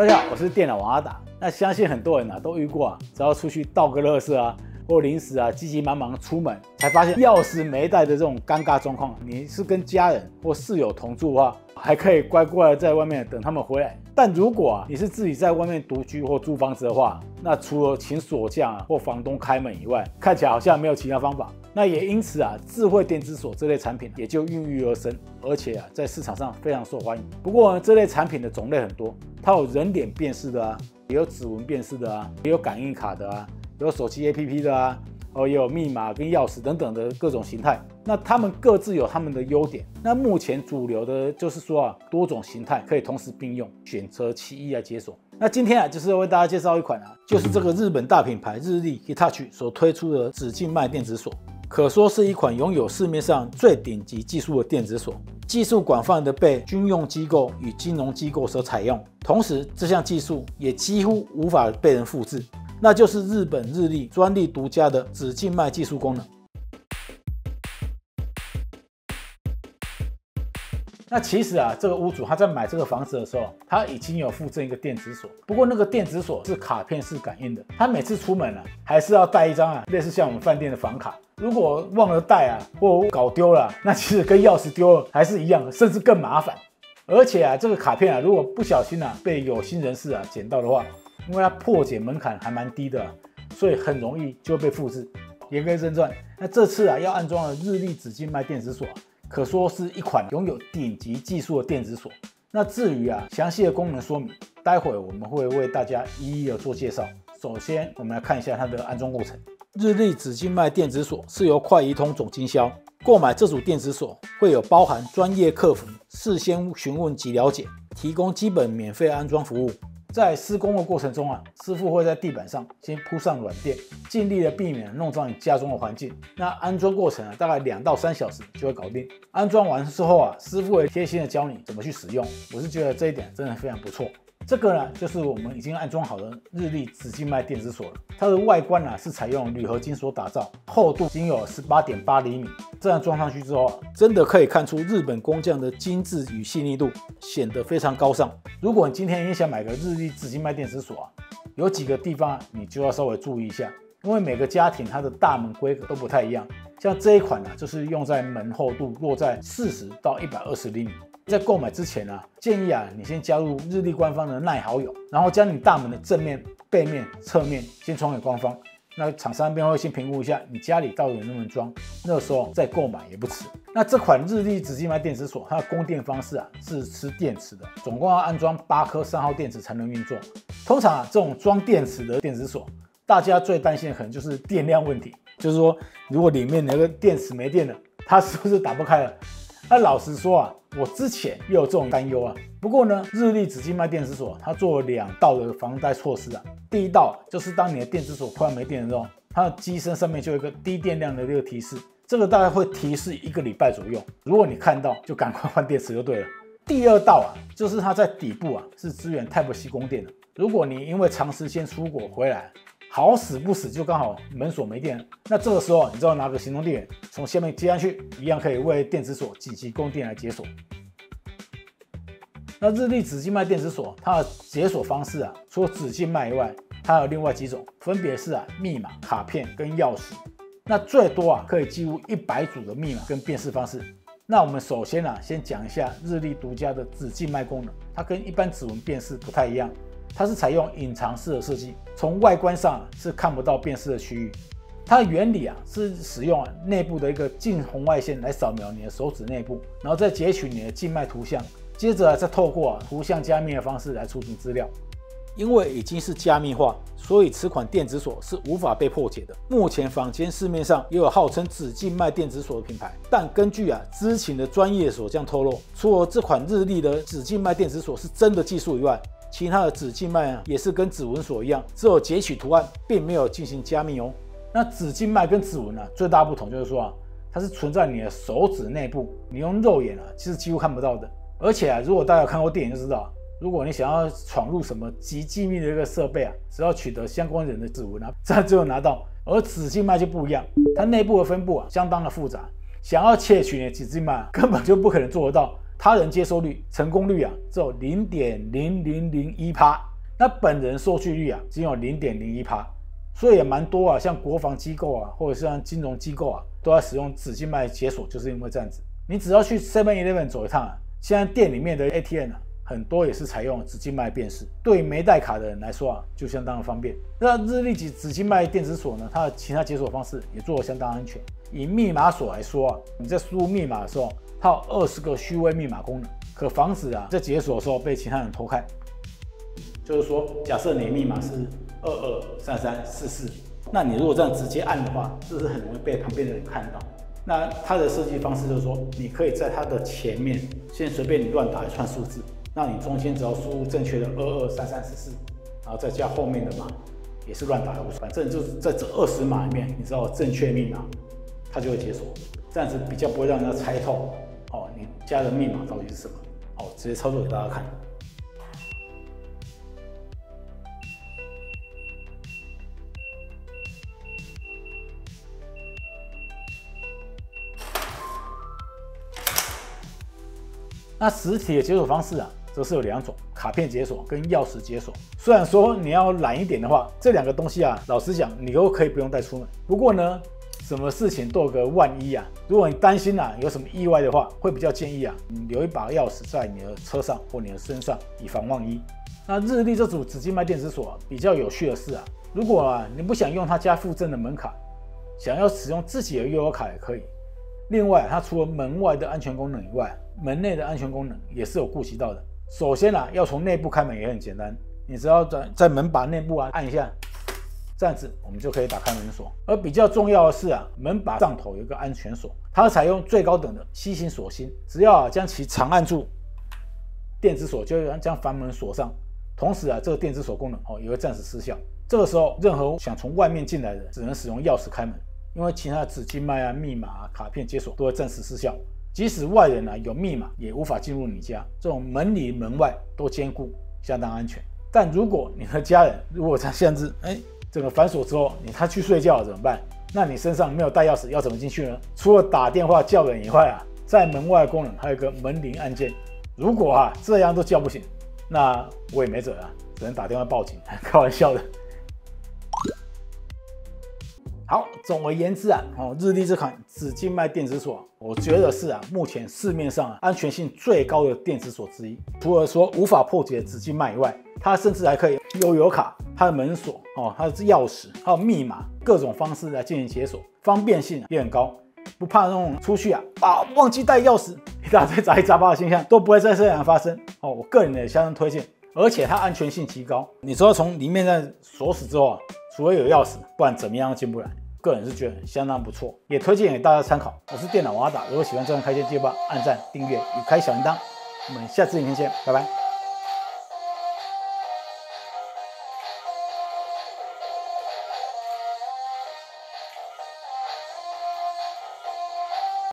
大家好，我是电脑王阿达。那相信很多人啊都遇过啊，只要出去倒个垃圾啊，或临时啊急急忙忙出门，才发现钥匙没带的这种尴尬状况。你是跟家人或室友同住的话，还可以乖乖的在外面等他们回来。但如果啊你是自己在外面独居或租房子的话，那除了请锁匠啊或房东开门以外，看起来好像没有其他方法。那也因此啊，智慧电子锁这类产品也就孕育而生，而且啊，在市场上非常受欢迎。不过呢，这类产品的种类很多，它有人脸辨识的啊，也有指纹辨识的啊，也有感应卡的啊，有手机 APP 的啊，哦，也有密码跟钥匙等等的各种形态。那它们各自有它们的优点。那目前主流的就是说啊，多种形态可以同时并用，选择其一来解锁。那今天啊，就是要为大家介绍一款啊，就是这个日本大品牌日立 Hitachi 所推出的指静脉电子锁。可说是一款拥有市面上最顶级技术的电子锁，技术广泛的被军用机构与金融机构所采用。同时，这项技术也几乎无法被人复制，那就是日本日立专利独家的指静脉技术功能。那其实啊，这个屋主他在买这个房子的时候，他已经有附赠一个电子锁。不过那个电子锁是卡片式感应的，他每次出门啊，还是要带一张啊，类似像我们饭店的房卡。如果忘了带啊，或搞丢了，那其实跟钥匙丢了还是一样的，甚至更麻烦。而且啊，这个卡片啊，如果不小心啊被有心人士啊捡到的话，因为它破解门槛还蛮低的，所以很容易就会被复制。言归正传，那这次啊要安装的日立紫静脉电子锁。可说是一款拥有顶级技术的电子锁。那至于啊详细的功能说明，待会我们会为大家一一的做介绍。首先，我们来看一下它的安装过程。日立紫静脉电子锁是由快移通总经销购买这组电子锁，会有包含专业客服事先询问及了解，提供基本免费安装服务。在施工的过程中啊，师傅会在地板上先铺上软垫，尽力的避免弄脏你家中的环境。那安装过程啊，大概两到三小时就会搞定。安装完之后啊，师傅会贴心的教你怎么去使用。我是觉得这一点真的非常不错。这个呢，就是我们已经安装好的日立紫静脉电子锁了。它的外观呢是采用铝合金所打造，厚度仅有十八点八厘米。这样装上去之后，真的可以看出日本工匠的精致与细腻度，显得非常高尚。如果你今天也想买个日立紫静脉电子锁啊，有几个地方你就要稍微注意一下，因为每个家庭它的大门规格都不太一样。像这一款呢，就是用在门厚度落在四十到一百二十厘米。在购买之前呢，建议啊，你先加入日立官方的耐好友，然后将你大门的正面、背面、侧面先传给官方。那厂商那边会先评估一下你家里到底能不能装，那时候再购买也不迟。那这款日立紫金麦电池锁，它的供电方式啊是吃电池的，总共要安装八颗三号电池才能运作。通常啊，这种装电池的电子锁，大家最担心可能就是电量问题，就是说如果里面那个电池没电了，它是不是打不开了？那老实说啊，我之前也有这种担忧啊。不过呢，日立紫金麦电子锁它做了两道的防呆措施啊。第一道就是当你的电子锁快要没电的时候，它的机身上面就有一个低电量的这个提示，这个大概会提示一个礼拜左右。如果你看到，就赶快换电池就对了。第二道啊，就是它在底部啊是支援 Type C 供电的。如果你因为长时间出国回来，好死不死，就刚好门锁没电，那这个时候你知道拿个行动电源从下面接上去，一样可以为电子锁紧急供电来解锁。那日立指静脉电子锁它的解锁方式啊，除了指静脉以外，它有另外几种，分别是啊密码、卡片跟钥匙。那最多啊可以记录一百组的密码跟辨识方式。那我们首先啊先讲一下日立独家的指静脉功能，它跟一般指纹辨识不太一样。它是采用隐藏式的设计，从外观上是看不到辨识的区域。它的原理啊是使用内部的一个近红外线来扫描你的手指内部，然后再截取你的静脉图像，接着再透过图像加密的方式来储存资料。因为已经是加密化，所以此款电子锁是无法被破解的。目前坊间市面上也有号称指静脉电子锁的品牌，但根据啊知情的专业锁匠透露，除了这款日立的指静脉电子锁是真的技术以外，其他的指静脉啊，也是跟指纹锁一样，只有截取图案，并没有进行加密哦。那指静脉跟指纹呢，最大不同就是说啊，它是存在你的手指内部，你用肉眼啊，其实几乎看不到的。而且啊，如果大家看过电影就知道，如果你想要闯入什么极机密的一个设备啊，只要取得相关人的指纹啊，这样就拿到。而指静脉就不一样，它内部的分布啊，相当的复杂，想要窃取你的指静脉，根本就不可能做得到。他人接收率成功率啊只有零点零零零一趴，那本人收据率啊只有零点零一趴，所以也蛮多啊，像国防机构啊，或者是像金融机构啊，都要使用指静脉解锁，就是因为这样子。你只要去 Seven Eleven 走一趟啊，现在店里面的 ATM 啊，很多也是采用指静脉辨识，对没带卡的人来说啊，就相当的方便。那日立级指静脉电子锁呢，它的其他解锁方式也做得相当安全。以密码锁来说啊，你在输入密码的时候，套二十个虚位密码功能，可防止啊在解锁的时候被其他人偷看。就是说，假设你的密码是二二三三四四，那你如果这样直接按的话，是不是很容易被旁边的人看到？那它的设计方式就是说，你可以在它的前面先随便你乱打一串数字，那你中间只要输入正确的二二三三四四，然后再加后面的码，也是乱打无反正就是在这二十码里面，你知道正确密码，它就会解锁，这样子比较不会让人家猜透，加的密码到底是什么？好，直接操作给大家看。那实体的解锁方式啊，则是有两种：卡片解锁跟钥匙解锁。虽然说你要懒一点的话，这两个东西啊，老实讲，你都可以不用带出门。不过呢，什么事情都个万一啊，如果你担心啊有什么意外的话，会比较建议啊，你留一把钥匙在你的车上或你的身上，以防万一。那日立这组紫金麦电子锁比较有趣的是啊，如果啊你不想用它家附赠的门卡，想要使用自己的悠游卡也可以。另外，它除了门外的安全功能以外，门内的安全功能也是有顾及到的。首先啊，要从内部开门也很简单，你只要在在门把内部啊按一下，这样子我们就可以打开门锁。而比较重要的是啊，门把上头有一个安全锁，它采用最高等的 C 型锁芯，只要啊将其长按住，电子锁就会将房门锁上。同时啊，这个电子锁功能哦也会暂时失效。这个时候，任何想从外面进来的，只能使用钥匙开门。因为其他的纸巾麦啊、密码啊、卡片解锁都会暂时失效，即使外人呢有密码，也无法进入你家。这种门里门外都兼顾，相当安全。但如果你和家人如果 在限制，哎，整个反锁之后，你他去睡觉了怎么办？那你身上没有带钥匙，要怎么进去呢？除了打电话叫人以外啊，在门外的功能还有个门铃按键。如果啊这样都叫不醒，那我也没辙啊，只能打电话报警。开玩笑的。好，总而言之啊，哦，日立这款紫静脉电子锁，我觉得是啊，目前市面上安全性最高的电子锁之一。除了说无法破解紫静脉以外，它甚至还可以悠游卡、它的门锁哦、它的钥匙、还有密码，各种方式来进行解锁，方便性也很高，不怕那种出去啊啊忘记带钥匙，一大堆杂七杂八的现象都不会在这样发生哦。我个人也相当推荐，而且它安全性极高。你说从里面在锁死之后啊，除非有钥匙，不然怎么样都进不来。个人是觉得相当不错，也推荐给大家参考。我是电脑王阿达，如果喜欢这样开箱，记得按赞、订阅与开小铃铛。我们下次影片见，拜拜。